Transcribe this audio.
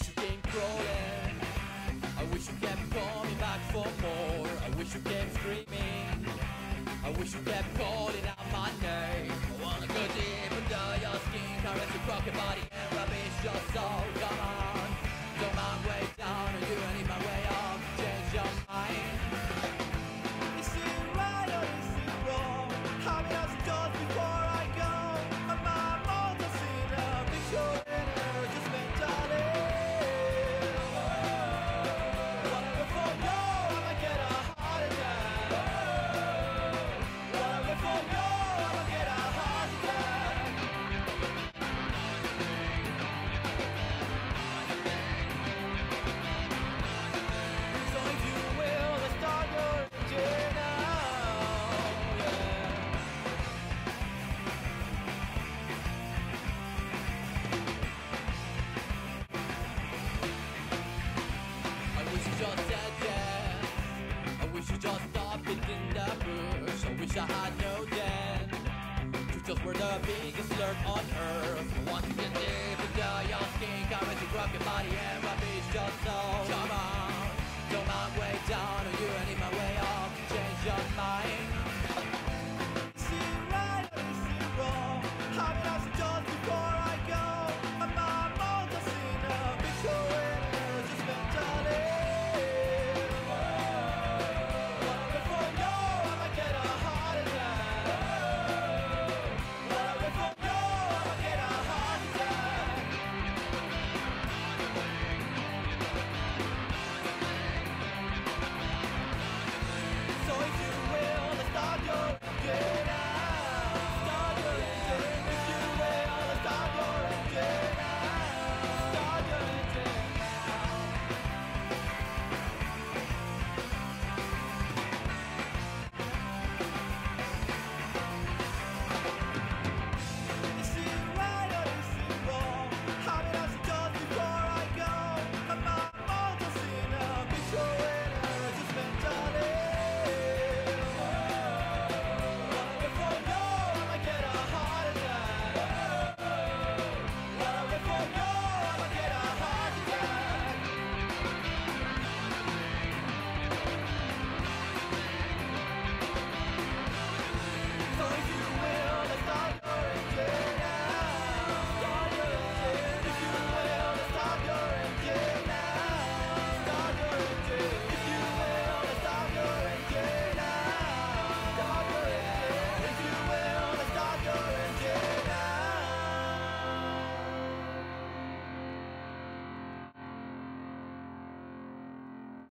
wish you came crawling. I wish you kept coming back for more. I wish you kept screaming. I wish you kept calling out my name. I wanna go deep under your skin, caress your broken body and rubbish your soul. Come on, don't mind way down, or you need my way up. Change your mind. Russia had no den. Churchills were the biggest slurp on earth. Once you can live and die your skin, currency, grab your body and rubbish just so. Come on, don't mind way down.